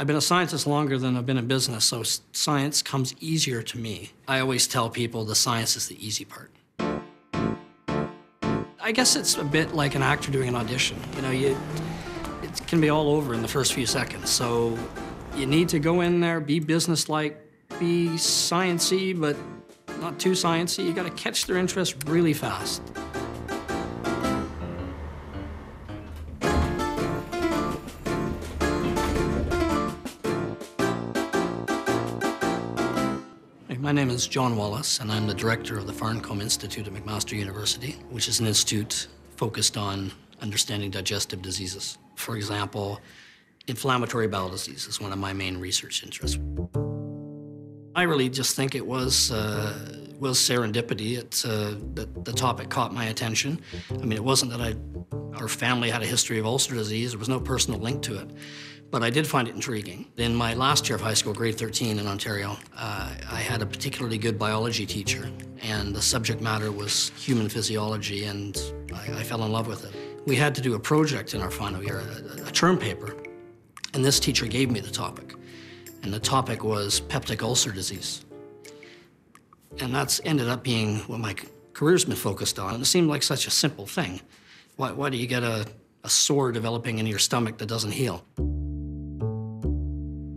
I've been a scientist longer than I've been in business, so science comes easier to me. I always tell people the science is the easy part. I guess it's a bit like an actor doing an audition. You know, you, it can be all over in the first few seconds. So you need to go in there, be businesslike, be sciency, but not too sciency. You got to catch their interest really fast. My name is John Wallace, and I'm the director of the Farncombe Institute at McMaster University, which is an institute focused on understanding digestive diseases. For example, inflammatory bowel disease is one of my main research interests. I really just think it was uh, was serendipity. It, uh, the, the topic caught my attention. I mean, it wasn't that I, our family had a history of ulcer disease. There was no personal link to it. But I did find it intriguing. In my last year of high school, grade 13 in Ontario, uh, I had a particularly good biology teacher, and the subject matter was human physiology, and I, I fell in love with it. We had to do a project in our final year, a, a term paper, and this teacher gave me the topic. And the topic was peptic ulcer disease. And that's ended up being what my career's been focused on. And it seemed like such a simple thing. Why, why do you get a, a sore developing in your stomach that doesn't heal?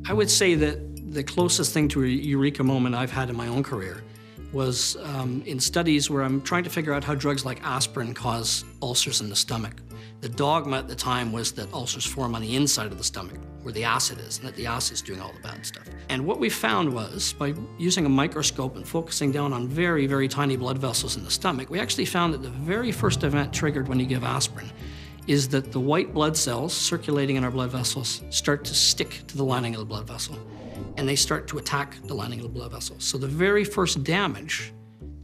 I would say that the closest thing to a eureka moment I've had in my own career was um, in studies where I'm trying to figure out how drugs like aspirin cause ulcers in the stomach. The dogma at the time was that ulcers form on the inside of the stomach, where the acid is, and that the acid is doing all the bad stuff. And what we found was, by using a microscope and focusing down on very, very tiny blood vessels in the stomach, we actually found that the very first event triggered when you give aspirin is that the white blood cells circulating in our blood vessels start to stick to the lining of the blood vessel and they start to attack the lining of the blood vessel. So the very first damage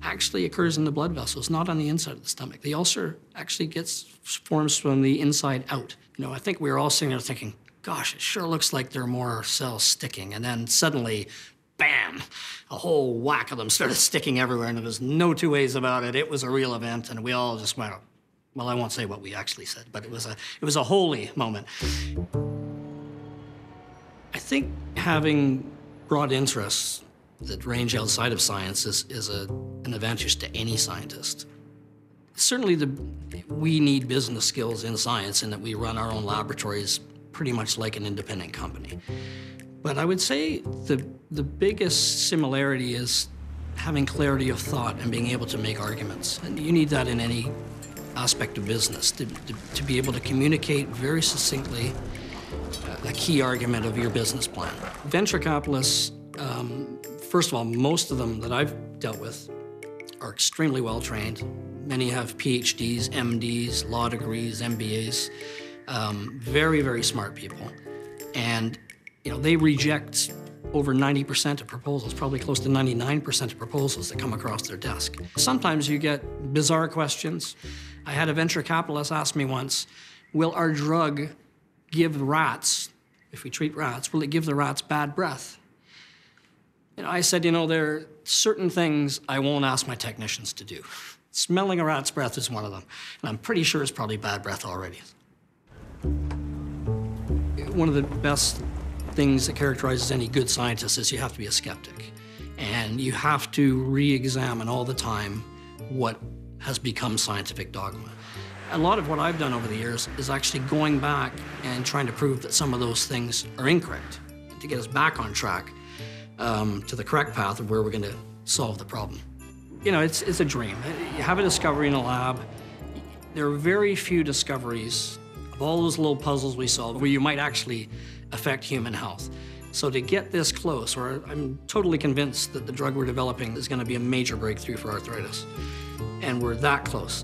actually occurs in the blood vessels, not on the inside of the stomach. The ulcer actually gets forms from the inside out. You know, I think we were all sitting there thinking, gosh, it sure looks like there are more cells sticking. And then suddenly, bam, a whole whack of them started sticking everywhere, and there was no two ways about it. It was a real event, and we all just went, well, I won't say what we actually said, but it was a it was a holy moment. I think having broad interests that range outside of science is, is a, an advantage to any scientist. Certainly, the, we need business skills in science in that we run our own laboratories pretty much like an independent company. But I would say the, the biggest similarity is having clarity of thought and being able to make arguments. And you need that in any aspect of business to, to, to be able to communicate very succinctly a key argument of your business plan. Venture capitalists, um, first of all, most of them that I've dealt with are extremely well trained. Many have PhDs, MDs, law degrees, MBAs. Um, very, very smart people. And, you know, they reject over 90% of proposals, probably close to 99% of proposals that come across their desk. Sometimes you get bizarre questions. I had a venture capitalist ask me once, will our drug give rats, if we treat rats, will it give the rats bad breath? Know, I said, you know, there are certain things I won't ask my technicians to do. Smelling a rat's breath is one of them, and I'm pretty sure it's probably bad breath already. One of the best things that characterizes any good scientist is you have to be a skeptic. And you have to re-examine all the time what has become scientific dogma. A lot of what I've done over the years is actually going back and trying to prove that some of those things are incorrect, to get us back on track um, to the correct path of where we're going to solve the problem. You know, it's, it's a dream. You have a discovery in a lab. There are very few discoveries of all those little puzzles we solve where you might actually affect human health. So to get this close, or I'm totally convinced that the drug we're developing is going to be a major breakthrough for arthritis. And we're that close.